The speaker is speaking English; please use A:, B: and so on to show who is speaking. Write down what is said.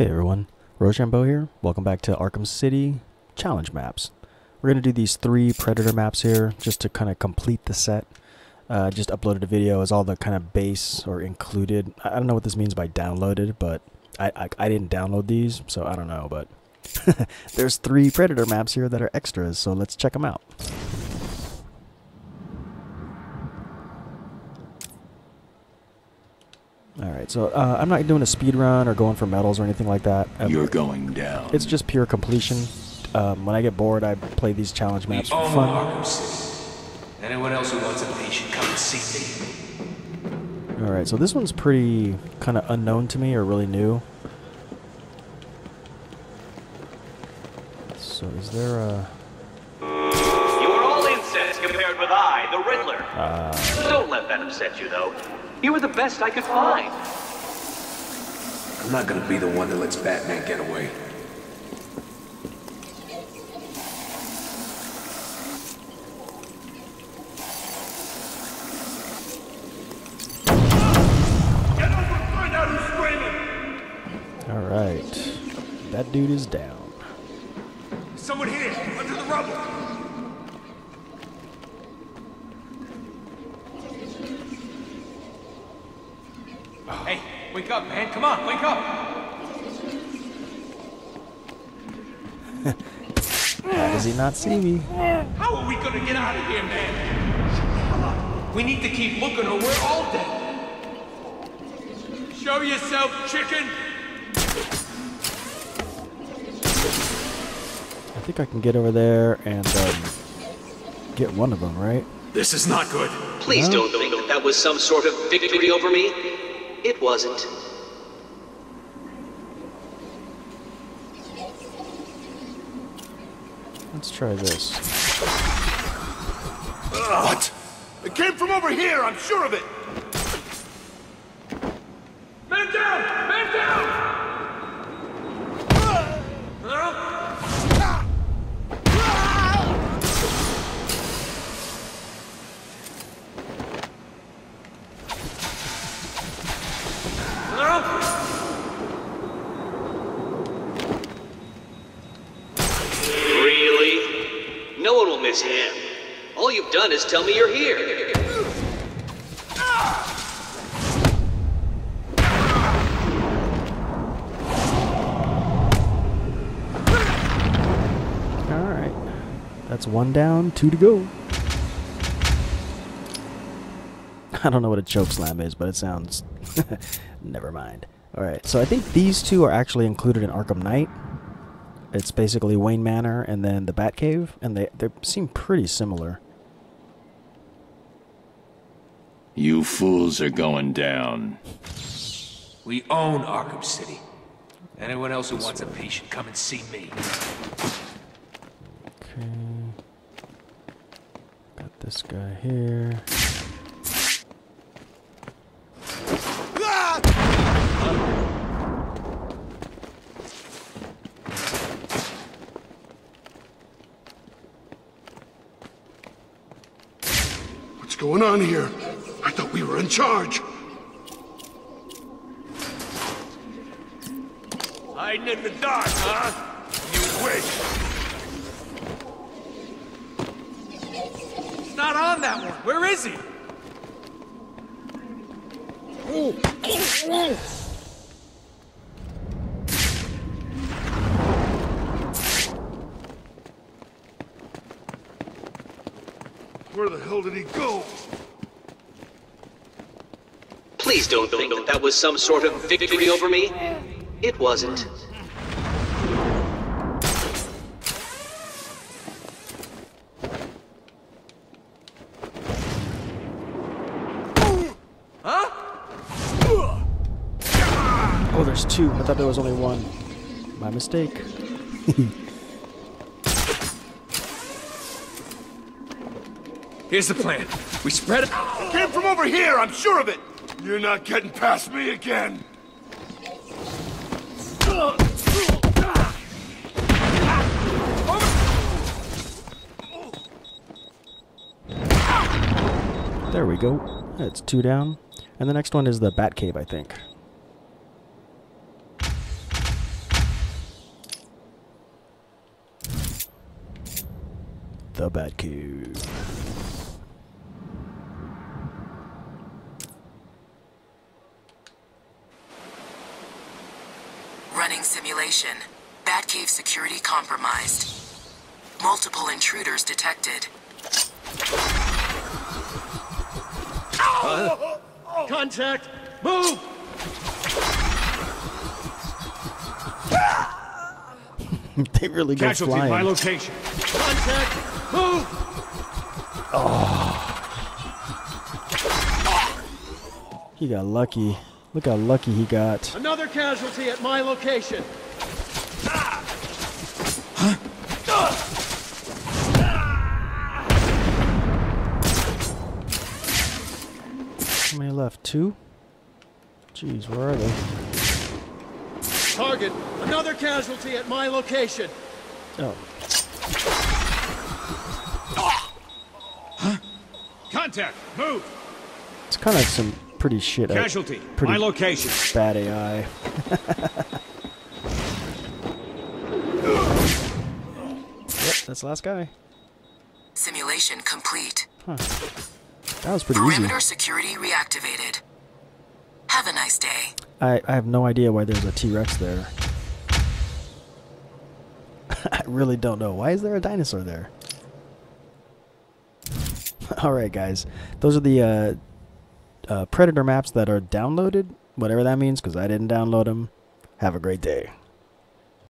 A: Hey everyone, Roe Sham Boe here. Welcome back to Arkham City Challenge Maps. We're going to do these three Predator maps here just to kind of complete the set. Uh, just uploaded a video as all the kind of base or included. I don't know what this means by downloaded, but I, I, I didn't download these, so I don't know. But there's three Predator maps here that are extras, so let's check them out. Alright, so uh, I'm not doing a speed run or going for medals or anything like that. Um,
B: You're going down.
A: It's just pure completion. Um, when I get bored, I play these challenge maps for fun.
C: Arkham City. Anyone else who wants a patient, come and see me.
A: Alright, so this one's pretty kind of unknown to me or really new. So is there a...
D: compared with I, the Riddler.
A: Uh,
D: Don't let that upset you, though. You were the best I could find.
C: I'm not gonna be the one that lets Batman get away.
E: Get over and find out who's screaming!
A: Alright. That dude is down.
E: Someone here, under the rubble!
C: Hey, wake up, man. Come on, wake up.
A: How does he not see me?
E: How are we gonna get out of here, man?
C: We need to keep looking or we're all dead.
E: Show yourself, chicken!
A: I think I can get over there and um, get one of them, right?
E: This is not good.
D: Please
A: No.
D: don't think that that was some sort of victory over me. It wasn't.
A: Let's try this.
E: What? It came from over here, I'm sure of it! Man down! Man down!
D: Him. All you've done is tell me you're here.
A: Alright. That's one down, two to go. I don't know what a choke slam is, but it sounds. Never mind. Alright, so I think these two are actually included in Arkham Knight. It's basically Wayne Manor and then the Batcave, and they, they seem pretty similar.
B: You fools are going down.
C: We own Arkham City. Anyone else who wants a patient, come and see me.
A: Okay. Got this guy here.
E: Going on here? I thought we were in charge. Hiding in the dark, huh? You wish.
C: He's not on that one. Where is he?
E: Where the hell did he go?
D: Please don't think that that was some sort of victory over me. It wasn't.
A: Oh, there's two. I thought there was only one. My mistake.
C: Here's the plan. We spread it.
E: Came from over here, I'm sure of it. You're not getting past me again.
A: There we go. That's two down. And the next one is the Bat Cave, I think. The Bat
F: Cave. Simulation. Batcave security compromised. Multiple intruders detected.
G: Contact! Move!
A: they really go
G: Casualty
A: flying.
G: my location. Contact! Move! Oh.
A: he got lucky. Look how lucky he got.
G: Another casualty at my location.
A: How many left? Two? Jeez, where are they?
G: Target! Another casualty at my location.
A: Oh,
G: Contact! Move!
A: it's kind of some pretty shit.
G: Casualty!
A: pretty
G: My location.
A: bad AI. yep, that's the last guy.
F: Simulation complete. Huh.
A: That was pretty easy.
F: Perimeter security reactivated. Have a nice day.
A: I, I have no idea why there's a T-Rex there. I really don't know. Why is there a dinosaur there? Alright guys, those are the uh, uh, Predator maps that are downloaded, whatever that means, because I didn't download them. Have a great day.